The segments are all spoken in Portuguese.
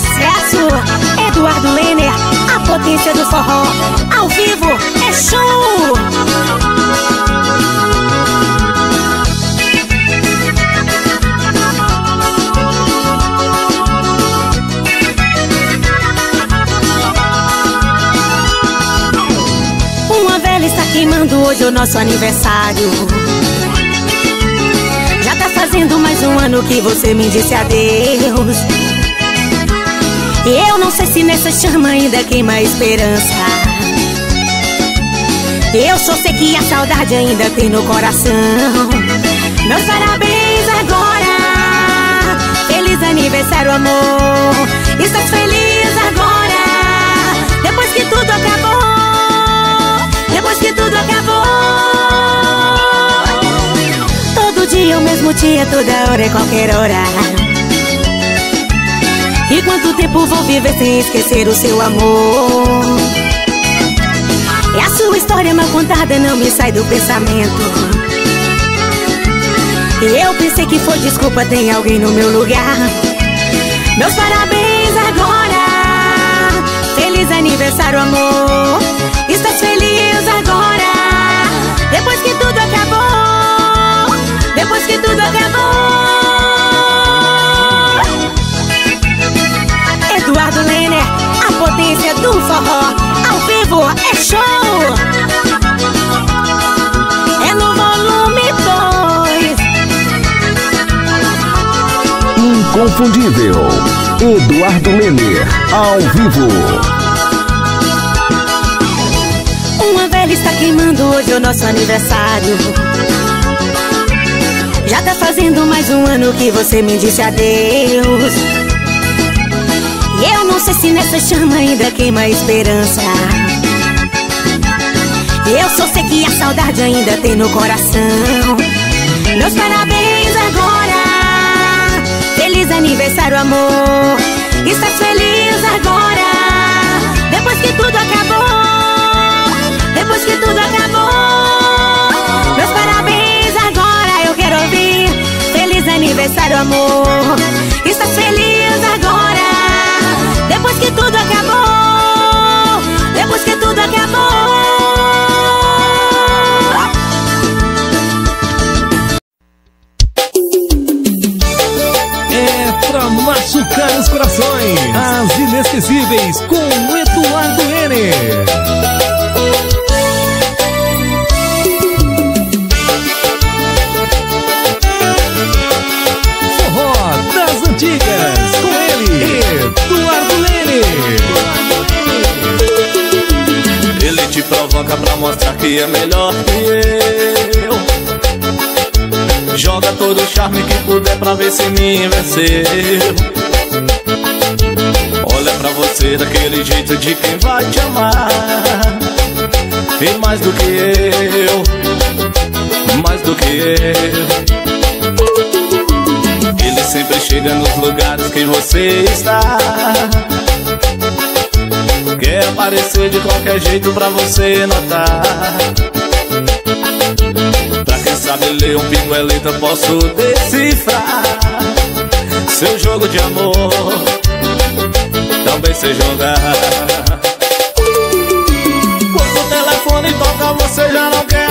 sucesso. Eduardo Lenner, a potência do forró. Ao vivo é show. Uma velha está queimando hoje o nosso aniversário. Já tá fazendo mais um ano que você me disse adeus. Eu não sei se nessa chama ainda queima a esperança. Eu só sei que a saudade ainda tem no coração. Meus parabéns agora. Feliz aniversário, amor. Estás feliz agora. Depois que tudo acabou. Depois que tudo acabou. Todo dia, o mesmo dia, toda hora, é qualquer hora. E quanto tempo vou viver sem esquecer o seu amor? E a sua história mal contada não me sai do pensamento. E eu pensei que foi desculpa, tem alguém no meu lugar. Meus parabéns Inconfundível. Eduardo Lenner, ao vivo. Uma velha está queimando hoje o nosso aniversário. Já tá fazendo mais um ano que você me disse adeus. E eu não sei se nessa chama ainda queima a esperança. Eu só sei que a saudade ainda tem no coração. Meus parabéns agora. Feliz aniversário, amor. Estás feliz agora? Depois que tudo acabou. Depois que tudo acabou. Meus parabéns agora. Eu quero ouvir. Feliz aniversário, amor. Estás feliz agora? Depois que tudo acabou. Que é melhor que eu. Joga todo o charme que puder pra ver se me venceu. Olha pra você daquele jeito de quem vai te amar. E mais do que eu Mais do que eu. Ele sempre chega nos lugares que você está Quer aparecer de qualquer jeito pra você notar. Pra quem sabe ler um pinguelita posso decifrar Seu jogo de amor. Também sei jogar. Quando o telefone toca você já não quer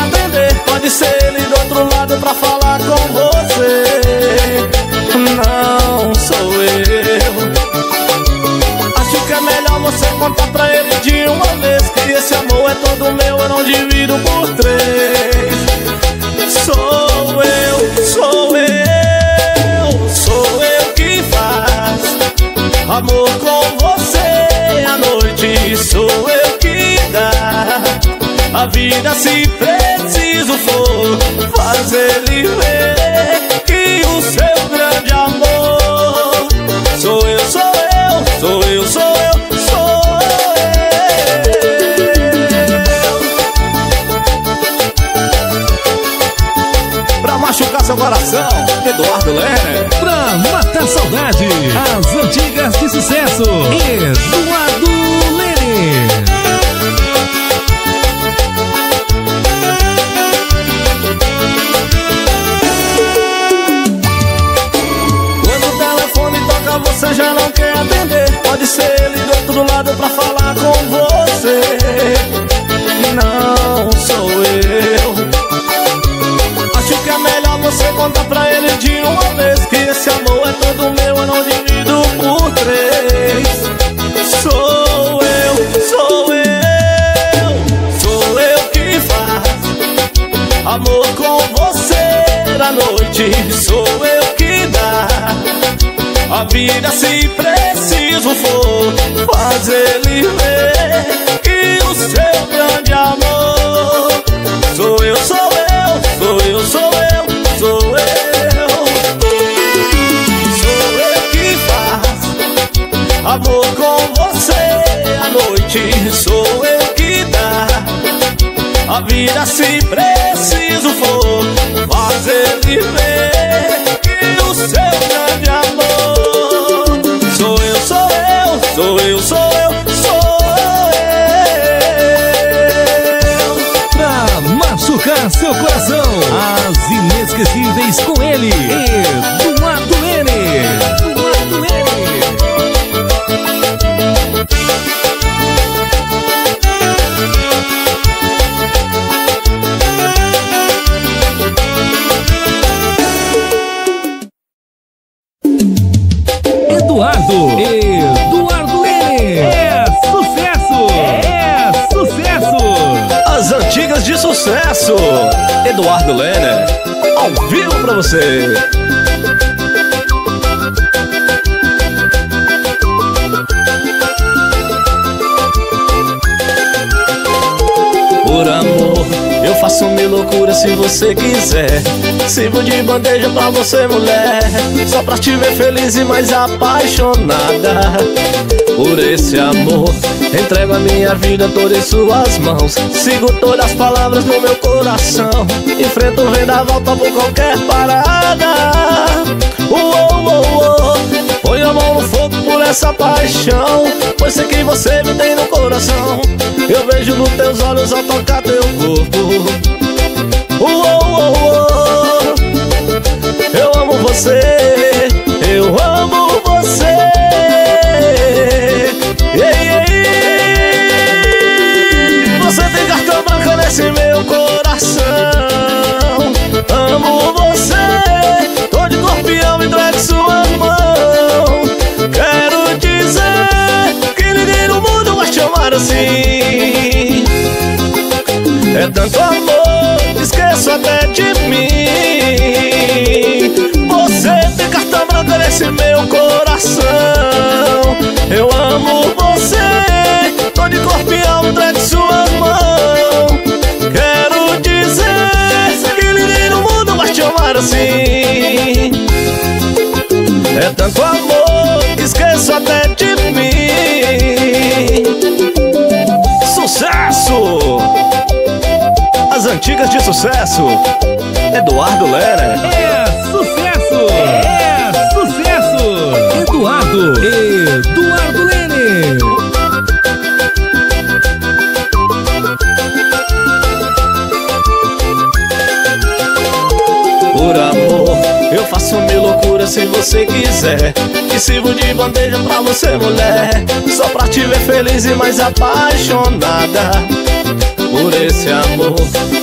vida se preciso for Fazer ele ver que o seu grande amor Sou eu, sou eu, sou eu, sou eu, sou eu. Pra machucar seu coração, Eduardo Lé. Pra matar saudade, as antigas de sucesso, Eduardo na noite Sou eu que dá. A vida se preciso for Fazer ele ver Que o seu grande amor Sou eu, sou A vida se preciso for Fazer viver Que o seu grande amor. Sou eu, sou eu, sou eu, sou eu, sou eu. Pra machucar seu coração, as inesquecíveis com ele, Eduardo, Lene. É sucesso! É sucesso! As antigas de sucesso Eduardo Lenner Ao vivo pra você faço mil loucuras se você quiser. Sirvo de bandeja pra você, mulher. Só pra te ver feliz e mais apaixonada. Por esse amor, entrego a minha vida toda em suas mãos. Sigo todas as palavras no meu coração. Enfrento o vendaval, topo qualquer parada. Uou, uou, uou Põe a mão no fogo por essa paixão. Pois sei que você me tem no coração. Eu vejo nos teus olhos ao tocar teu corpo É tanto amor que esqueço até de mim. Você tem cartão branco nesse meu coração. Eu amo você Tô de corpo e alma, entregue suas mãos Quero dizer Que ninguém no mundo vai te amar assim. É tanto amor que esqueço até de mim As antigas de sucesso Eduardo Lera É sucesso! É sucesso! Eduardo, Eduardo Lene. Por amor, eu faço mil loucuras se você quiser E sirvo de bandeja pra você, mulher Só pra te ver feliz e mais apaixonada Por esse amor,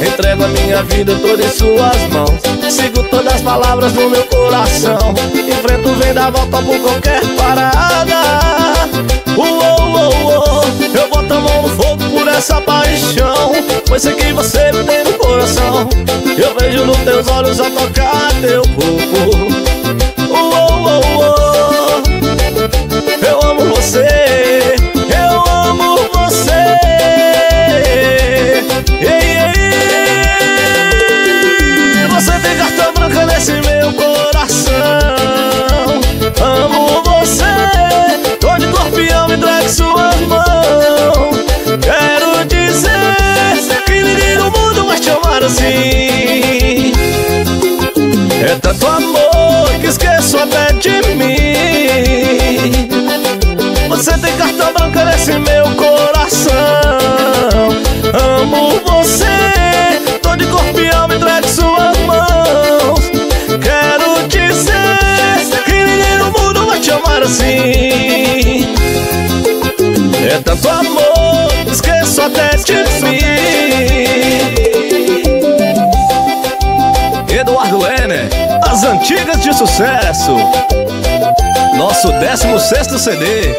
entrego a minha vida toda em suas mãos. Sigo todas as palavras no meu coração. Enfrento o vendaval, topo qualquer parada. Uou, uou, uou. Eu boto a mão no fogo por essa paixão. Pois sei que você tem no coração. Eu vejo nos teus olhos a tocar teu corpo aquece meu coração. Amo você. Tô de corpo e alma entregue suas mãos. Quero dizer Que ninguém no mundo vai te amar assim. É tanto amor Esqueço até de mim Eduardo Lenner As antigas de sucesso. Nosso 16 CD,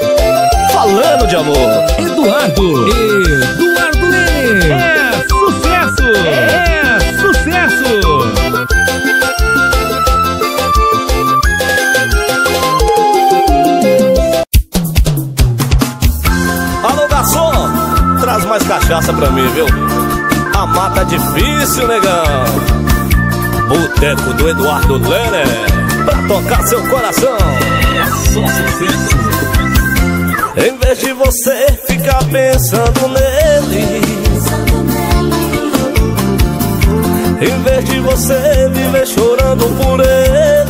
falando de amor. Eduardo, Eduardo Lenner. É sucesso! É sucesso! Alô, garçom, traz mais cachaça pra mim, viu? A mata é difícil, negão. Boteco do Eduardo Lenner, pra tocar seu coração. Em vez de você ficar pensando nele, em vez de você viver chorando por ele,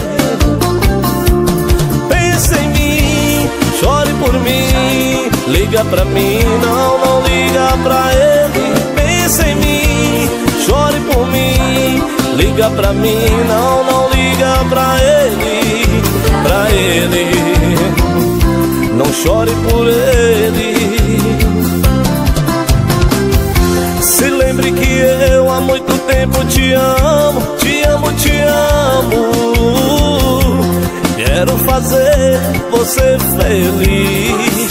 pense em mim, chore por mim, liga pra mim, não, não liga pra ele. Pense em mim, chore por mim, liga pra mim, não, não liga pra ele, pra ele não chore por ele. Se lembre que eu há muito tempo te amo, te amo, te amo. Quero fazer você feliz.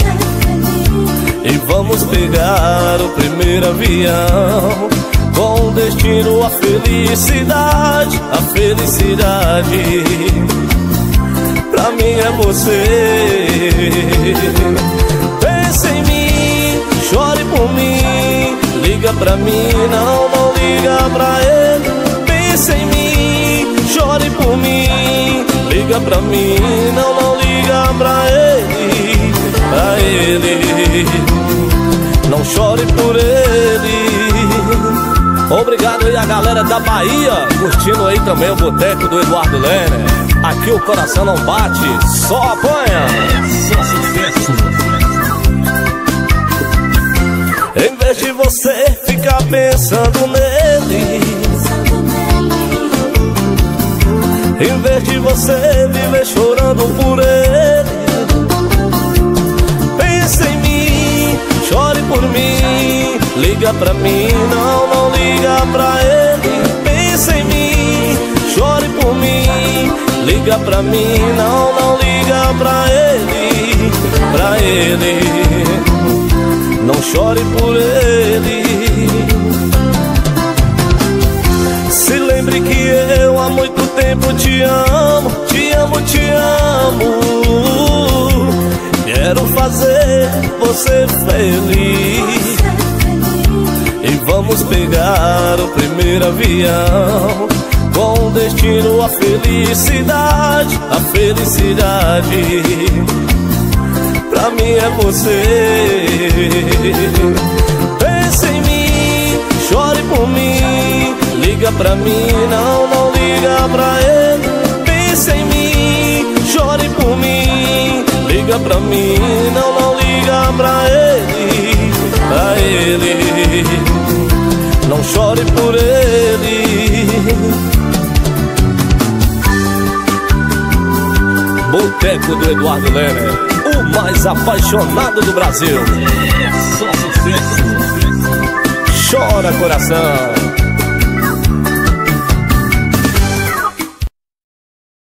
E vamos pegar o primeiro avião com destino à felicidade, a felicidade pra mim é você. Pense em mim, chore por mim, liga pra mim, não, não liga pra ele. Pense em mim, chore por mim, liga pra mim, não, não liga pra ele, pra ele. Não chore por ele. Obrigado aí a galera da Bahia, curtindo aí também o boteco do Eduardo Lenner. Aqui o coração não bate, só apanha. Só sucesso! Em vez de você ficar pensando nele, em vez de você viver chorando por ele, pense em mim, chore por mim, liga pra mim, não, não liga pra ele, pense em mim, chore por mim, liga pra mim, não, não liga pra ele, pra ele, não chore por ele. Se lembre que eu há muito tempo te amo, te amo, te amo. Quero fazer você feliz. Vamos pegar o primeiro avião com destino à felicidade, a felicidade. Pra mim é você. Pense em mim, chore por mim, liga pra mim, não, não liga pra ele. Pense em mim, chore por mim, liga pra mim, não, não liga pra ele, pra ele. Não chore por ele. Boteco do Eduardo Lenner, o mais apaixonado do Brasil. É só sucesso! Chora coração.